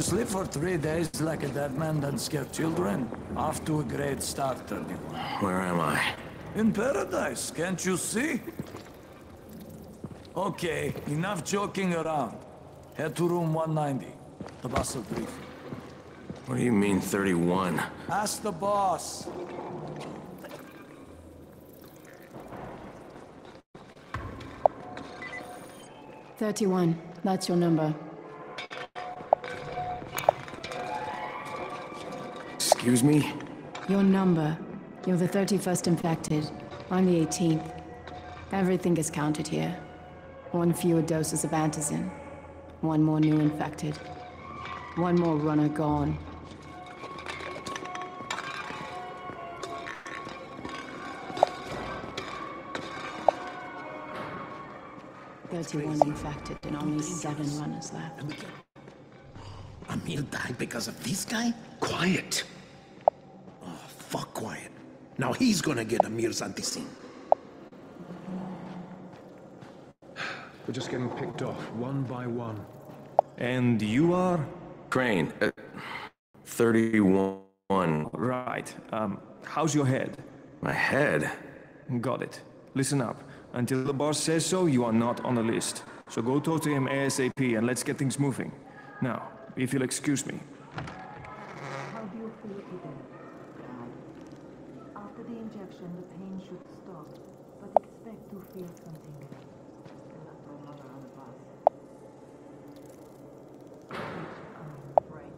sleep for three days like a dead man doesn't scare children. Off to a great start, 31. Where am I? In paradise, can't you see? Okay, enough joking around. Head to room 190. The boss will brief you. What do you mean, 31? Ask the boss. Thirty-one. That's your number. Excuse me? Your number. You're the 31st infected. I'm the 18th. Everything is counted here. One fewer doses of antizin. One more new infected. One more runner gone. Thirty-one infected and only seven runners left. Emil died because of this guy? Quiet. Fuck quiet. Now he's gonna get Amir's anti We're just getting picked off, one by one. And you are? Crane, uh, 31. Right. Um, how's your head? My head? Got it. Listen up. Until the boss says so, you are not on the list. So go talk to him ASAP and let's get things moving. Now, if you'll excuse me. How do you feel today? After the pain should stop, but expect to feel something. And I'll throw mother on the bus. Um, right.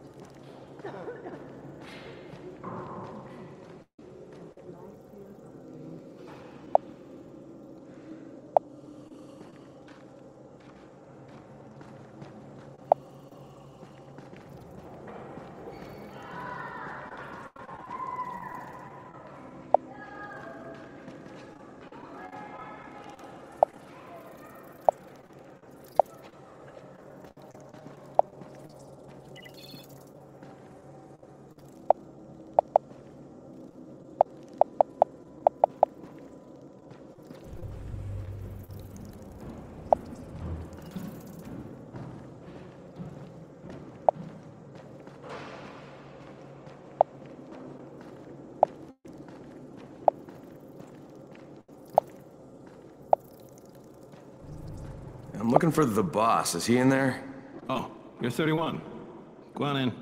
I'm looking for the boss. Is he in there? Oh, you're 31. Go on in.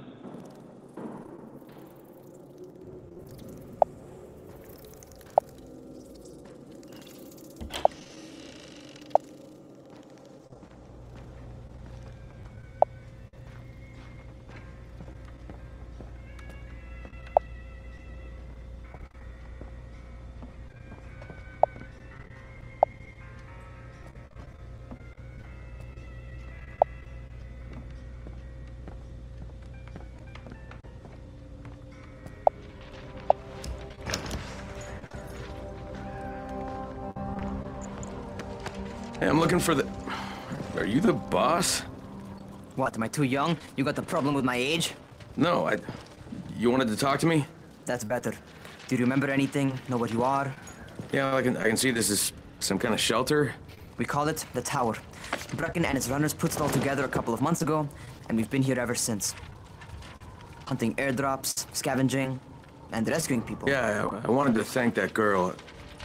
Hey, I'm looking for the... Are you the boss? What, am I too young? You got the problem with my age? No, I... You wanted to talk to me? That's better. Do you remember anything? Know what you are? Yeah, I can, I can see this is some kind of shelter. We call it the Tower. Brecken and his runners put it all together a couple of months ago, and we've been here ever since. Hunting airdrops, scavenging, and rescuing people. Yeah, I, I wanted to thank that girl.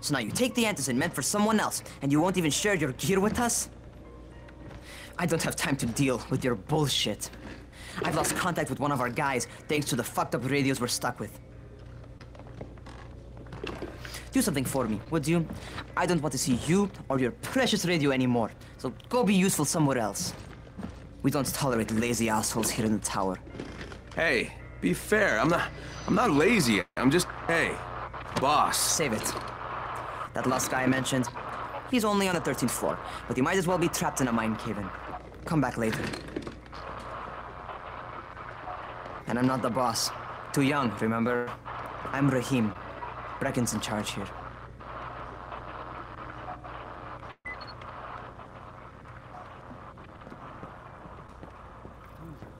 So now you take the antizin meant for someone else, and you won't even share your gear with us? I don't have time to deal with your bullshit. I've lost contact with one of our guys thanks to the fucked up radios we're stuck with. Do something for me, would you? I don't want to see you or your precious radio anymore, so go be useful somewhere else. We don't tolerate lazy assholes here in the tower. Hey, be fair. I'm not... I'm not lazy. I'm just... Hey, boss. Save it that last guy I mentioned, he's only on the 13th floor, but he might as well be trapped in a mine cave-in. Come back later. And I'm not the boss. Too young, remember? I'm Rahim. Brecken's in charge here.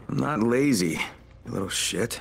I'm not lazy, you little shit.